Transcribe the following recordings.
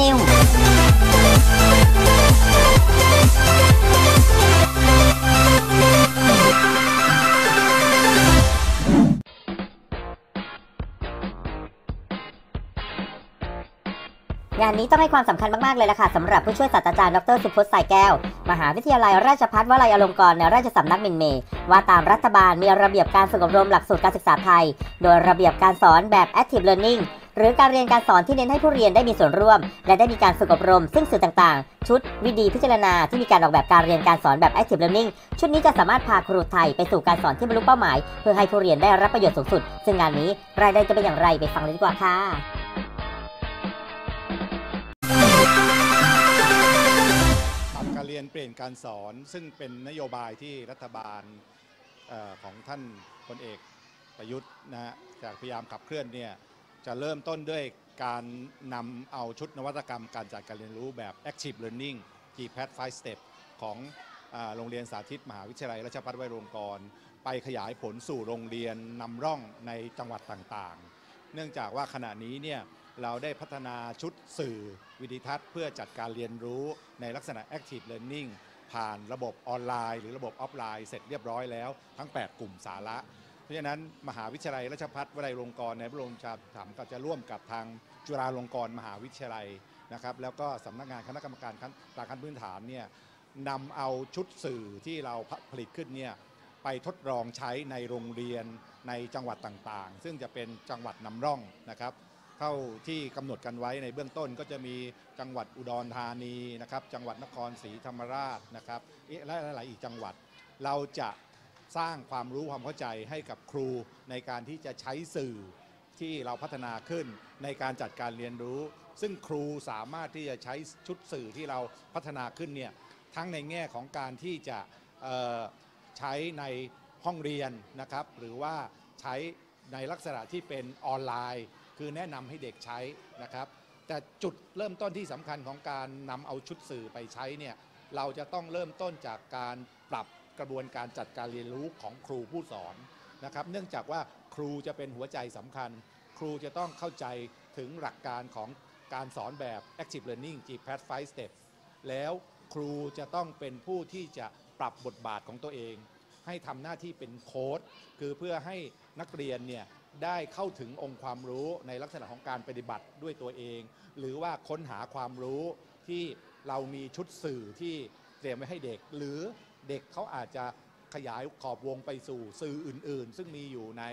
นิวงานนี้ต้องให้ความสำคัญมาก ๆ เลยล่ะค่ะสำหรับผู้ช่วยศาสตราจารย์ดรสุพจน์สายแก้ว มหาวิทยาลัยราชภัฏวลัยอลงกรณ์ในราชสำนักมินเมย์ว่าตามรัฐบาลมีระเบียบการฝึกอบรมหลักสูตรการศึกษาไทย โดยระเบียบการสอนแบบ active learning หรือการเรียนการสอนที่เน้นให้ผู้เรียนได้มีส่วนร่วม และได้มีการฝึกอบรม ซึ่งสื่อต่างๆ ชุดวิดีพิจารณาที่มีการออกแบบการเรียนการสอนแบบ active learning ชุดนี้จะสามารถพาครูไทยไปสู่การสอนที่บรรลุเป้าหมาย เพื่อให้ผู้เรียนได้รับประโยชน์สูงสุด ซึ่งงานนี้รายได้จะเป็นอย่างไรไปฟังเลยดีกว่าค่ะปรับการเรียนเปลี่ยนการสอนซึ่งเป็นนโยบายที่รัฐบาลของท่านพลเอกประยุทธ์นะฮะจากพยายามขับเคลื่อนเนี่ย จะเริ่มต้นด้วยการนำเอาชุดนวัตกรรมการจัดการเรียนรู้แบบ Active Learning GPAD 5 Step ของโรงเรียนสาธิตมหาวิทยาลัยราชภัฏไวโรงกร ไปขยายผลสู่โรงเรียนนำร่องในจังหวัดต่างๆ เนื่องจากว่าขณะนี้เนี่ยเราได้พัฒนาชุดสื่อวิดิทัศน์ เพื่อจัดการเรียนรู้ในลักษณะ Active Learning ผ่านระบบออนไลน์ หรือระบบออฟไลน์เสร็จเรียบร้อยแล้วทั้ง 8 กลุ่มสาระ เพราะฉะนั้นมหาวิทยาลัยราชภัฏวลัยลงกรณ์ในพระบรมชาภิถัมก็จะร่วมกับทางจุฬาลงกรณ์มหาวิทยาลัยนะครับ แล้วก็สำนักงานคณะกรรมการขั้นหลักขั้นพื้นฐานเนี่ยนำเอาชุดสื่อที่เราผลิตขึ้นเนี่ยไปทดลองใช้ในโรงเรียนในจังหวัดต่างๆ ซึ่งจะเป็นจังหวัดนำร่องนะครับเท่าที่กำหนดกันไว้ในเบื้องต้นก็จะมีจังหวัดอุดรธานีนะครับ จังหวัดนครศรีธรรมราชนะครับและหลายๆอีกจังหวัดเราจะ สร้างความรู้ความเข้าใจให้กับครูในการที่จะใช้สื่อที่เราพัฒนาขึ้นในการจัดการเรียนรู้ ซึ่งครูสามารถที่จะใช้ชุดสื่อที่เราพัฒนาขึ้นเนี่ยทั้งในแง่ของการที่จะใช้ในห้องเรียนนะครับ หรือว่าใช้ในลักษณะที่เป็นออนไลน์ คือแนะนำให้เด็กใช้นะครับ แต่จุดเริ่มต้นที่สำคัญของการนำเอาชุดสื่อไปใช้เนี่ยเราจะต้องเริ่มต้นจากการปรับ กระบวนการจัดการเรียนรู้ของครูผู้สอนนะครับ เนื่องจากว่าครูจะเป็นหัวใจสำคัญ ครูจะต้องเข้าใจถึงหลักการของการสอนแบบ Active Learning GPAD 5 Steps แล้วครูจะต้องเป็นผู้ที่จะปรับบทบาทของตัวเอง ให้ทำหน้าที่เป็นโค้ดคือเพื่อให้นักเรียนเนี่ยได้เข้าถึงองค์ความรู้ในลักษณะของการปฏิบัติด้วยตัวเอง หรือว่าค้นหาความรู้ที่เรามีชุดสื่อที่เตรียมไว้ให้เด็ก หรือ เด็กเขาอาจจะขยายขอบวงไปสู่สื่ออื่น ๆ ซึ่งมีอยู่ใน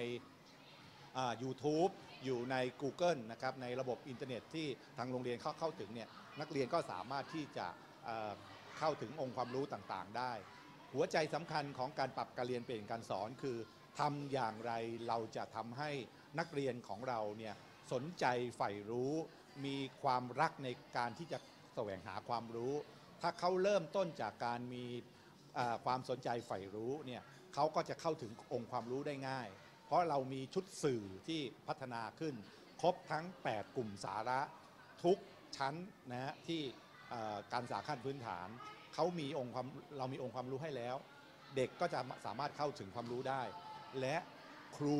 อ่า YouTube อยู่ใน Google นะครับในระบบอินเทอร์เน็ตที่ทางโรงเรียนเข้าเข้าถึงเนี่ยนักเรียนก็สามารถที่จะเข้าถึงองค์ความรู้ต่างๆ ได้ หัวใจสำคัญของการปรับการเรียนเปลี่ยนการสอนคือทำอย่างไรเราจะทำให้นักเรียนของเราเนี่ยสนใจใฝ่รู้ มีความรักในการที่จะแสวงหาความรู้ ถ้าเขาเริ่มต้นจากการมี ความสนใจใฝ่รู้เนี่ยเขาก็จะเข้าถึงองค์ความรู้ได้ง่าย เพราะเรามีชุดสื่อที่พัฒนาขึ้น ครบทั้ง 8 กลุ่มสาระทุกชั้นนะฮะที่การศึกษาขั้นพื้นฐานเขามีองค์ความเรามีองค์ความรู้ให้แล้ว เด็กก็จะสามารถเข้าถึงความรู้ได้ และครู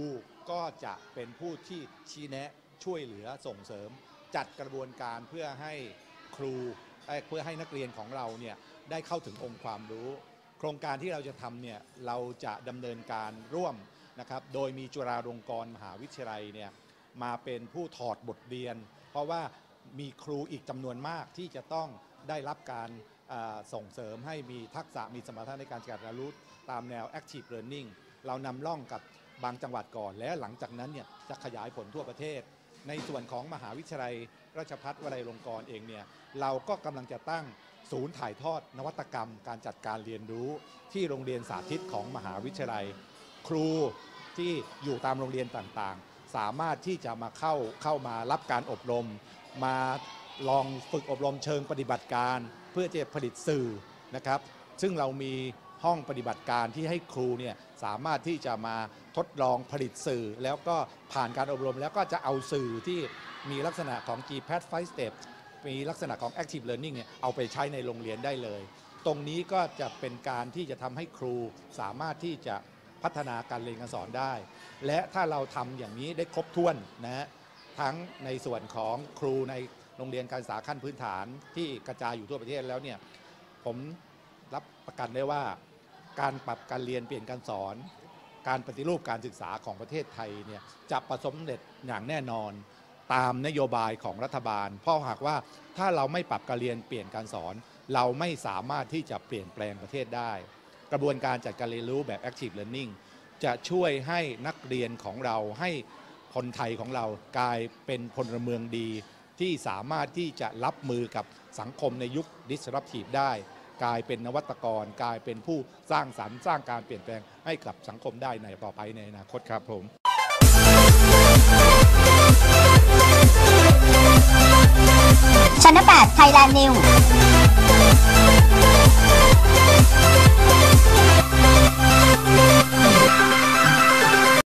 ก็จะเป็นผู้ที่ชี้แนะช่วยเหลือส่งเสริม จัดกระบวนการเพื่อให้ครูเพื่อให้นักเรียนของเราเนี่ยได้เข้าถึงองค์ความรู้ ครงการที่เราจะทำเนี่ยเราจะดำเนินการร่วมนะครับโดยมีจุฬาลงกรณ์มหาวิทยาลัยเนี่ยมาเป็นผู้ถอดบทเรียน เพราะว่ามีครูอีกจำนวนมากที่จะต้องได้รับการส่งเสริมให้มีทักษะมีสมรรถนะในการจัดการรู้ตามแนว active learning เรานำร่องกับบางจังหวัดก่อนแล้วหลังจากนั้นเนี่ยจะขยายผลทั่วประเทศ ในส่วนของมหาวิทยาลัย ราชภัฏวลัยลงกรณ์เองเนี่ยเราก็กำลังจะตั้งศูนย์ถ่ายทอดนวัตกรรม การจัดการเรียนรู้ที่โรงเรียนสาธิตของมหาวิทยาลัย ครูที่อยู่ตามโรงเรียนต่างๆ สามารถที่จะมาเข้าเข้ามารับการอบรม มาลองฝึกอบรมเชิงปฏิบัติการ เพื่อจะผลิตสื่อนะครับ ซึ่งเรามี ห้องปฏิบัติการที่ให้ครูเนี่ยสามารถที่จะมาทดลองผลิตสื่อ แล้วก็ผ่านการอบรม แล้วก็จะเอาสื่อที่มีลักษณะของ GPAD 5 Step มีลักษณะของ Active Learning เนี่ยเอาไปใช้ในโรงเรียนได้เลย ตรงนี้ก็จะเป็นการที่จะทำให้ครูสามารถที่จะพัฒนาการเรียนการสอนได้ และถ้าเราทำอย่างนี้ได้ครบถ้วนนะฮะทั้งในส่วนของครูในโรงเรียนการศึกษาขั้นพื้นฐานที่กระจายอยู่ทั่วประเทศแล้วเนี่ยผมรับประกันได้ว่า การปรับการเรียนเปลี่ยนการสอน การปฏิรูปการศึกษาของประเทศไทยเนี่ยจะประสบความเร็จอย่างแน่นอน ตามนโยบายของรัฐบาล เพราะหากว่าถ้าเราไม่ปรับการเรียนเปลี่ยนการสอน เราไม่สามารถที่จะเปลี่ยนแปลงประเทศได้ กระบวนการจัดการเรียนรู้แบบ active learning จะช่วยให้นักเรียนของเราให้คนไทยของเรากลายเป็นพลเมืองดี ที่สามารถที่จะรับมือกับสังคมในยุค disruptive ได้ กลายเป็นนวัตกร กลายเป็นผู้สร้างสรรค์สร้างการเปลี่ยนแปลงให้กับสังคมได้ในต่อไปในอนาคตครับผมชั้น8 Thailand New